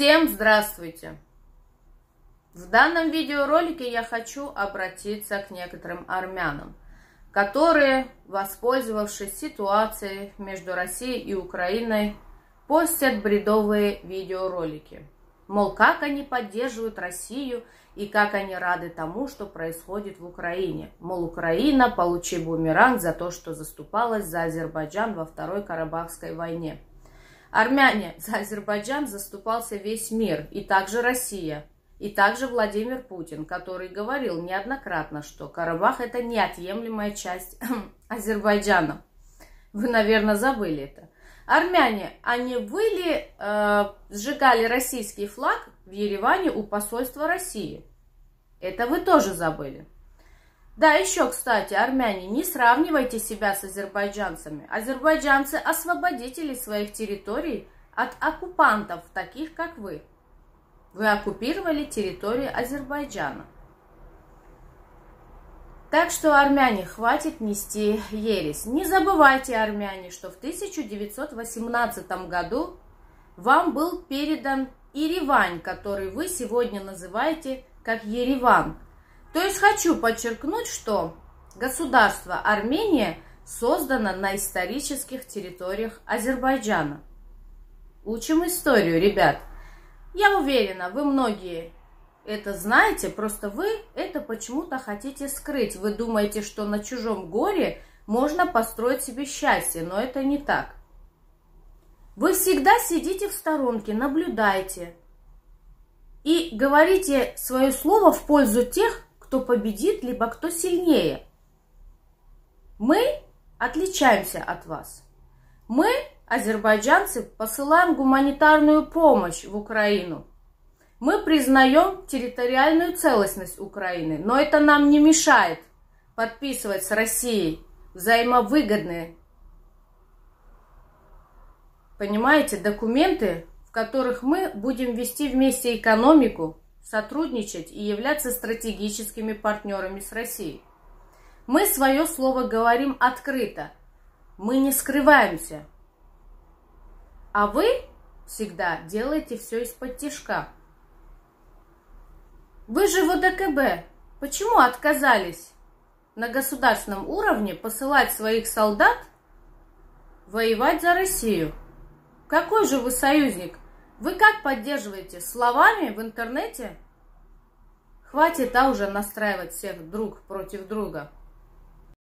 Всем здравствуйте! В данном видеоролике я хочу обратиться к некоторым армянам, которые, воспользовавшись ситуацией между Россией и Украиной, постят бредовые видеоролики. Мол, как они поддерживают Россию и как они рады тому, что происходит в Украине. Мол, Украина, получи бумеранг за то, что заступалась за Азербайджан во Второй Карабахской войне – Армяне за Азербайджан заступался весь мир, и также Россия, и также Владимир Путин, который говорил неоднократно, что Карабах это неотъемлемая часть Азербайджана. Вы, наверное, забыли это. Армяне, они вы ли э, сжигали российский флаг в Ереване у посольства России? Это вы тоже забыли. Да, еще, кстати, армяне, не сравнивайте себя с азербайджанцами. Азербайджанцы – освободители своих территорий от оккупантов, таких как вы. Вы оккупировали территорию Азербайджана. Так что, армяне, хватит нести ересь. Не забывайте, армяне, что в 1918 году вам был передан Еревань, который вы сегодня называете как Ереван – то есть хочу подчеркнуть, что государство Армения создано на исторических территориях Азербайджана. Учим историю, ребят. Я уверена, вы многие это знаете, просто вы это почему-то хотите скрыть. Вы думаете, что на чужом горе можно построить себе счастье, но это не так. Вы всегда сидите в сторонке, наблюдаете и говорите свое слово в пользу тех, кто победит, либо кто сильнее. Мы отличаемся от вас. Мы, азербайджанцы, посылаем гуманитарную помощь в Украину. Мы признаем территориальную целостность Украины, но это нам не мешает подписывать с Россией взаимовыгодные, понимаете, документы, в которых мы будем вести вместе экономику, сотрудничать и являться стратегическими партнерами с Россией. Мы свое слово говорим открыто, мы не скрываемся. А вы всегда делаете все из-под тяжка. Вы же в ОДКБ. Почему отказались на государственном уровне посылать своих солдат воевать за Россию? Какой же вы союзник? Вы как поддерживаете? Словами в интернете? Хватит, а уже настраивать всех друг против друга.